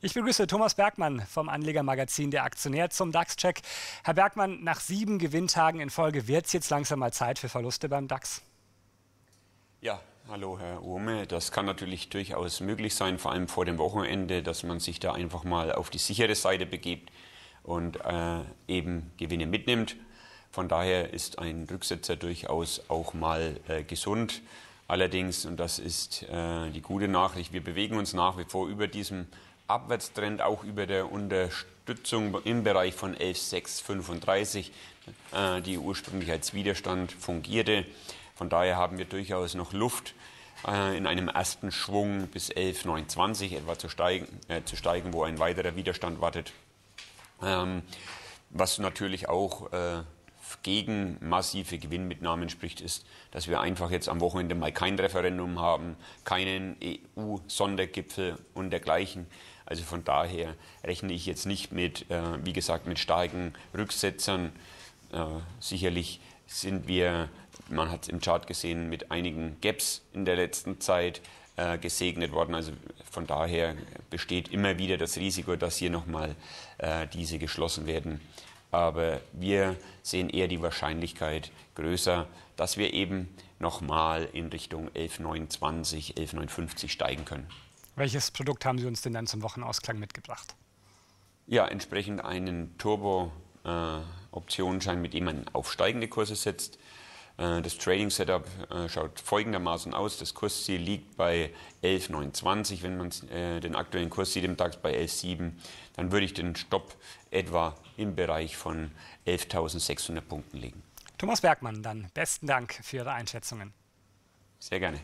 Ich begrüße Thomas Bergmann vom Anlegermagazin Der Aktionär zum DAX-Check. Herr Bergmann, nach sieben Gewinntagen in Folge wird es jetzt langsam mal Zeit für Verluste beim DAX? Ja, hallo Herr Urme. Das kann natürlich durchaus möglich sein, vor allem vor dem Wochenende, dass man sich da einfach mal auf die sichere Seite begibt und äh, eben Gewinne mitnimmt. Von daher ist ein Rücksetzer durchaus auch mal äh, gesund. Allerdings, und das ist äh, die gute Nachricht, wir bewegen uns nach wie vor über diesem Abwärtstrend auch über der Unterstützung im Bereich von 11,635, äh, die ursprünglich als Widerstand fungierte. Von daher haben wir durchaus noch Luft äh, in einem ersten Schwung bis 11,920 etwa zu steigen, äh, zu steigen, wo ein weiterer Widerstand wartet. Ähm, was natürlich auch äh, gegen massive Gewinnmitnahmen spricht, ist, dass wir einfach jetzt am Wochenende mal kein Referendum haben, keinen EU-Sondergipfel und dergleichen. Also von daher rechne ich jetzt nicht mit, äh, wie gesagt, mit starken Rücksetzern. Äh, sicherlich sind wir, man hat es im Chart gesehen, mit einigen Gaps in der letzten Zeit äh, gesegnet worden. Also von daher besteht immer wieder das Risiko, dass hier nochmal äh, diese geschlossen werden. Aber wir sehen eher die Wahrscheinlichkeit größer, dass wir eben nochmal in Richtung 11,29, 11,59 steigen können. Welches Produkt haben Sie uns denn dann zum Wochenausklang mitgebracht? Ja, entsprechend einen Turbo-Optionsschein, äh, mit dem man aufsteigende Kurse setzt. Äh, das Trading Setup äh, schaut folgendermaßen aus. Das Kursziel liegt bei 11,29. Wenn man äh, den aktuellen Kurs sieht im DAX bei 11,7, dann würde ich den Stopp etwa im Bereich von 11.600 Punkten legen. Thomas Bergmann, dann besten Dank für Ihre Einschätzungen. Sehr gerne.